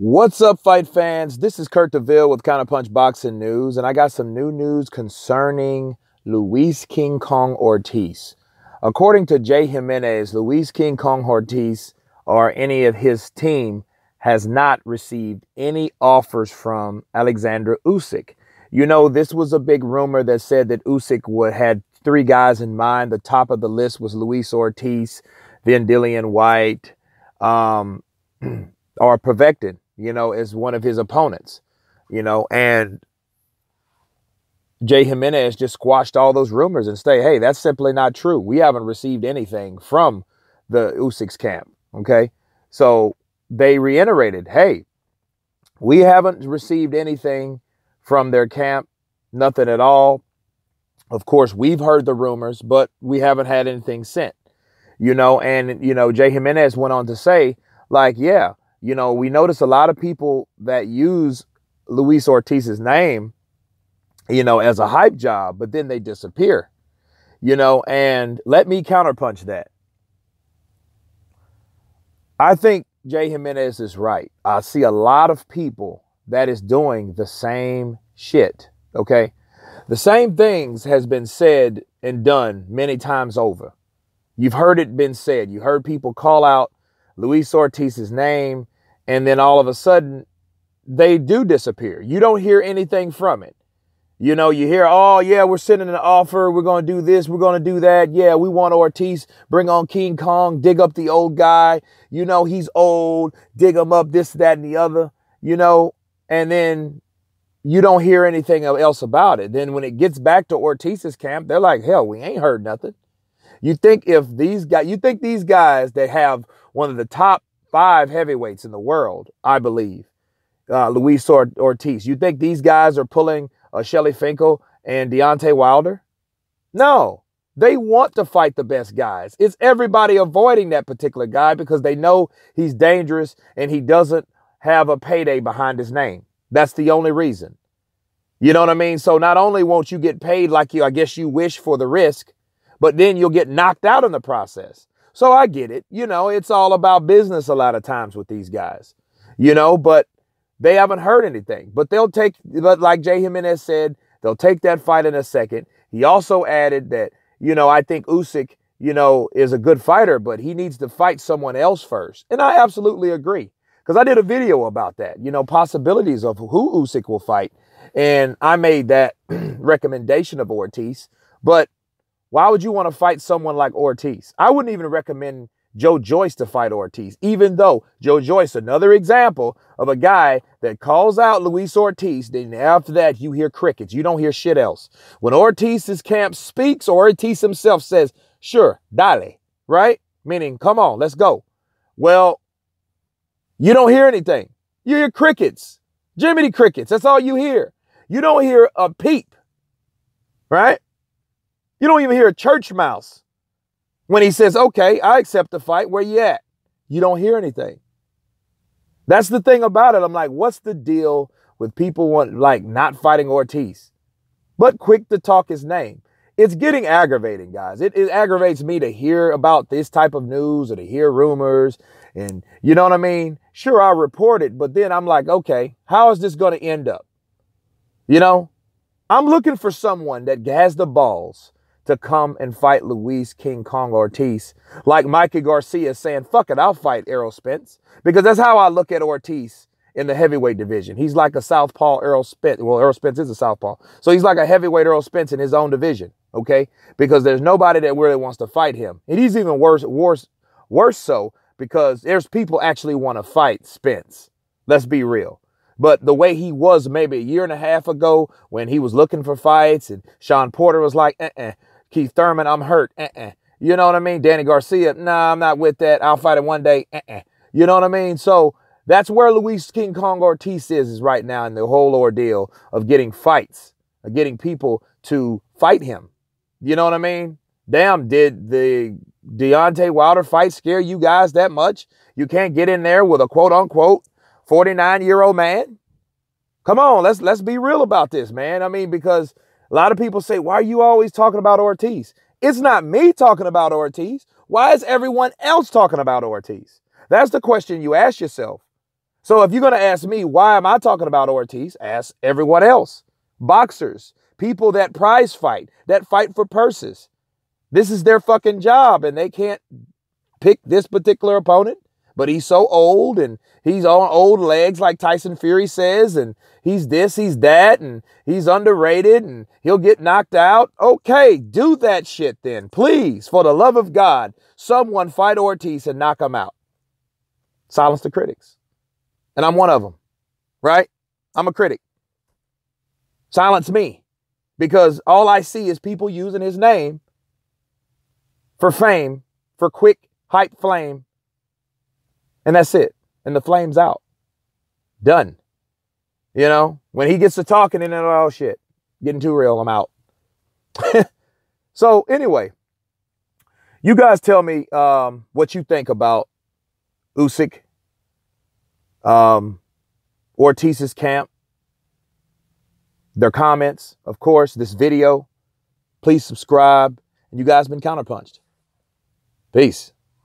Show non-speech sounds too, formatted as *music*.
What's up, fight fans? This is Kurt DeVille with Counterpunch Boxing News, and I got some new news concerning Luis King Kong Ortiz. According to Jay Jimenez, Luis King Kong Ortiz or any of his team has not received any offers from Alexander Usyk. You know, this was a big rumor that said that Usyk would had three guys in mind. The top of the list was Luis Ortiz, then Dillian Whyte, um, *clears throat* or Povetkin you know, as one of his opponents, you know, and Jay Jimenez just squashed all those rumors and say, hey, that's simply not true. We haven't received anything from the Usyk's camp. Okay. So they reiterated, hey, we haven't received anything from their camp, nothing at all. Of course, we've heard the rumors, but we haven't had anything sent. You know, and you know, Jay Jimenez went on to say, like, yeah, you know, we notice a lot of people that use Luis Ortiz's name, you know, as a hype job, but then they disappear, you know, and let me counterpunch that. I think Jay Jimenez is right. I see a lot of people that is doing the same shit, okay? The same things has been said and done many times over. You've heard it been said. You heard people call out Luis Ortiz's name, and then all of a sudden they do disappear. You don't hear anything from it. You know, you hear, oh, yeah, we're sending an offer. We're going to do this. We're going to do that. Yeah, we want Ortiz. Bring on King Kong. Dig up the old guy. You know, he's old. Dig him up, this, that, and the other. You know, and then you don't hear anything else about it. Then when it gets back to Ortiz's camp, they're like, hell, we ain't heard nothing. You think if these guys, you think these guys that have one of the top five heavyweights in the world, I believe, uh, Luis Ortiz, you think these guys are pulling uh, Shelly Finkel and Deontay Wilder? No, they want to fight the best guys. It's everybody avoiding that particular guy because they know he's dangerous and he doesn't have a payday behind his name. That's the only reason. You know what I mean? So not only won't you get paid like you, I guess you wish for the risk, but then you'll get knocked out in the process. So I get it. You know, it's all about business a lot of times with these guys, you know, but they haven't heard anything. But they'll take, but like Jay Jimenez said, they'll take that fight in a second. He also added that, you know, I think Usyk, you know, is a good fighter, but he needs to fight someone else first. And I absolutely agree because I did a video about that, you know, possibilities of who Usyk will fight. And I made that *clears throat* recommendation of Ortiz. But why would you want to fight someone like Ortiz? I wouldn't even recommend Joe Joyce to fight Ortiz, even though Joe Joyce, another example of a guy that calls out Luis Ortiz, then after that you hear crickets. You don't hear shit else. When Ortiz's camp speaks or Ortiz himself says, sure, dale, right? Meaning, come on, let's go. Well, you don't hear anything. You hear crickets, Jiminy crickets. That's all you hear. You don't hear a peep, right? You don't even hear a church mouse when he says, okay, I accept the fight. Where you at? You don't hear anything. That's the thing about it. I'm like, what's the deal with people want like not fighting Ortiz, but quick to talk his name? It's getting aggravating, guys. It, it aggravates me to hear about this type of news or to hear rumors. And you know what I mean? Sure, I report it, but then I'm like, okay, how is this going to end up? You know, I'm looking for someone that has the balls to come and fight Luis King Kong Ortiz. Like Mikey Garcia saying, fuck it, I'll fight Errol Spence. Because that's how I look at Ortiz in the heavyweight division. He's like a southpaw Errol Spence. Well, Errol Spence is a southpaw. So he's like a heavyweight Errol Spence in his own division. Okay. Because there's nobody that really wants to fight him. And he's even worse, worse, worse so because there's people actually want to fight Spence. Let's be real. But the way he was maybe a year and a half ago when he was looking for fights and Shawn Porter was like, uh-uh, Keith Thurman, I'm hurt. Uh-uh. You know what I mean? Danny Garcia, nah, I'm not with that. I'll fight it one day. Uh-uh. You know what I mean? So that's where Luis King Kong Ortiz is, is right now in the whole ordeal of getting fights, of getting people to fight him. You know what I mean? Damn, did the Deontay Wilder fight scare you guys that much? You can't get in there with a quote unquote 49 year old man? Come on, let's let's be real about this, man. I mean, because a lot of people say, why are you always talking about Ortiz? It's not me talking about Ortiz. Why is everyone else talking about Ortiz? That's the question you ask yourself. So if you're going to ask me, why am I talking about Ortiz? Ask everyone else. Boxers, people that prize fight, that fight for purses. This is their fucking job and they can't pick this particular opponent, but he's so old and he's on old legs, like Tyson Fury says, and he's this, he's that, and he's underrated and he'll get knocked out. Okay, do that shit then. Please, for the love of God, someone fight Ortiz and knock him out. Silence the critics. And I'm one of them, right? I'm a critic. Silence me because all I see is people using his name for fame, for quick hype flame. And that's it. And the flame's out. Done. You know, when he gets to talking and then, oh shit, getting too real, I'm out. *laughs* so anyway, you guys tell me um, what you think about Usyk, um, Ortiz's camp, their comments, of course, this video. Please subscribe. And you guys been counterpunched. Peace.